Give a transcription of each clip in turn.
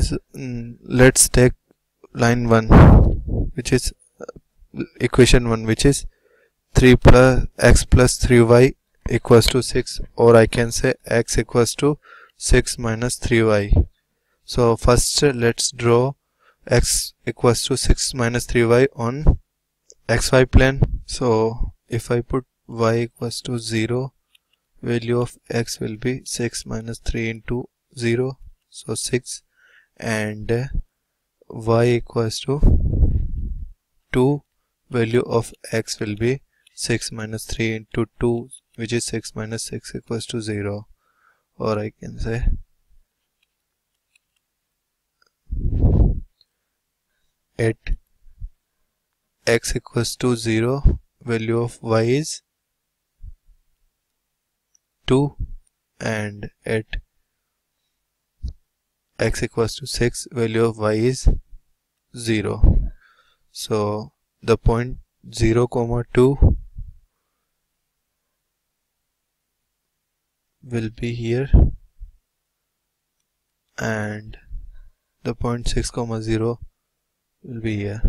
mm, let's take line 1 which is uh, equation 1 which is 3 plus x plus 3y equals to 6 or I can say x equals to 6 minus 3y so first let's draw x equals to 6 minus 3y on xy plane. So if I put y equals to 0 value of x will be 6 minus 3 into 0 so 6 and y equals to 2 value of x will be 6 minus 3 into 2 which is 6 minus 6 equals to 0 or I can say at x equals to 0 value of y is 2 and at x equals to 6 value of y is 0 so the point 0 comma 2 will be here. And the point 6 comma 0 will be here.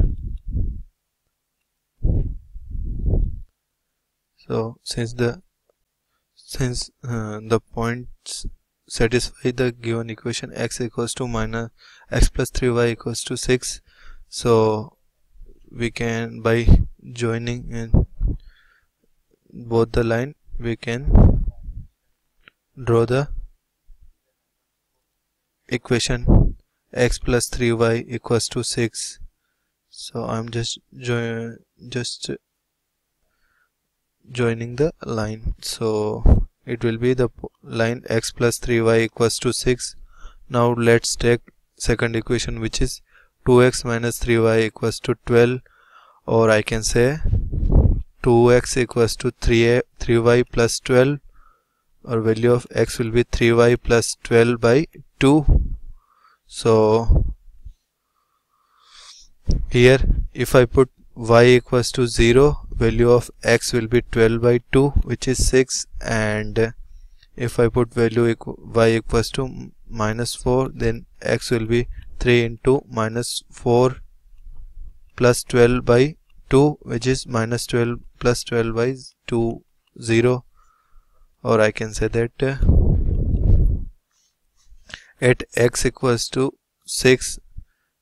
So since the since uh, the points satisfy the given equation x equals to minus x plus 3y equals to 6 so we can by joining in both the line we can draw the equation x plus 3y equals to 6 so I'm just join just joining the line. So it will be the line x plus 3y equals to 6 now let's take second equation which is 2x minus 3y equals to 12 or I can say 2x equals to 3a 3y plus 12 or value of x will be 3y plus 12 by 2 so here if I put y equals to 0 value of x will be 12 by 2 which is 6 and if I put value y equals to minus 4 then x will be 3 into minus 4 plus 12 by 2 which is minus 12 plus 12 by 2 0 or I can say that uh, at x equals to 6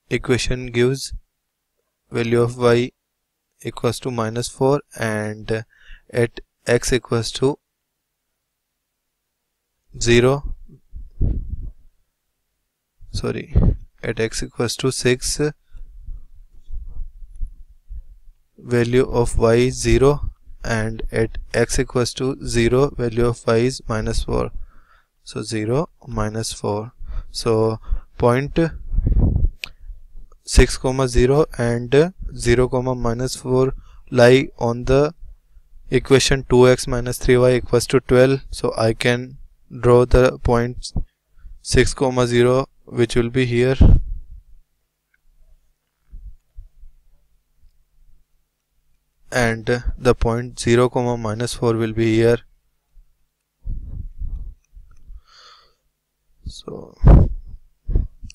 equation gives value of y equals to minus 4 and at x equals to 0 sorry at x equals to 6 value of y is 0 and at x equals to 0 value of y is minus 4 so 0 minus 4 so point 6 comma 0 and 0 comma minus 4 lie on the equation 2x minus 3y equals to 12 so I can draw the point 6 comma 0 which will be here. And the point 0 comma minus 4 will be here. So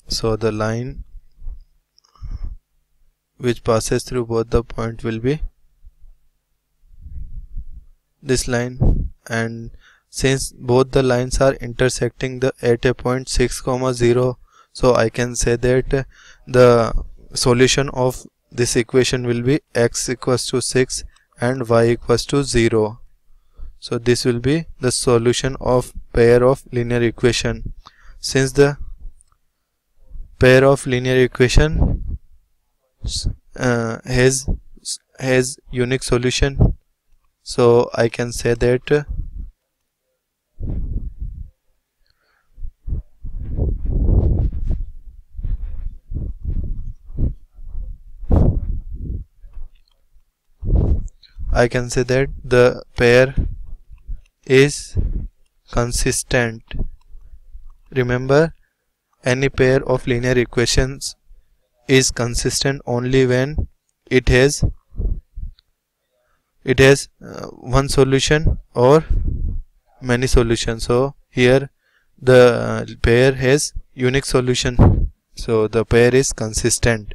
so the line which passes through both the point will be this line. And since both the lines are intersecting the at a point 6 comma 0 so I can say that the solution of this equation will be x equals to 6 and y equals to 0 so this will be the solution of pair of linear equation. Since the pair of linear equation uh, has has unique solution. So I can say that I can say that the pair is consistent. Remember any pair of linear equations is consistent only when it has it has uh, one solution or many solutions. So here the pair has unique solution. So the pair is consistent